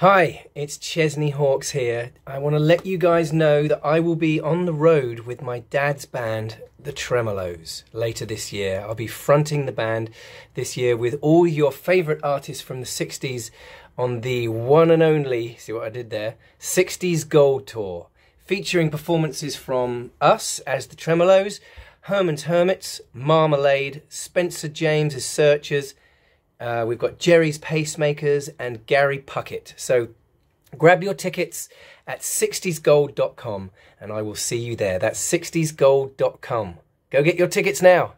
Hi, it's Chesney Hawkes here. I want to let you guys know that I will be on the road with my dad's band, the Tremeloes, later this year. I'll be fronting the band this year with all your favourite artists from the 60s on the one and only, see what I did there, 60s Gold Tour, featuring performances from us as the Tremeloes, Herman's Hermits, Marmalade, Spencer James as Searchers, uh, we've got Gerry's Pacemakers and Gary Puckett. So grab your tickets at 60sgold.com and I will see you there. That's 60sgold.com. Go get your tickets now.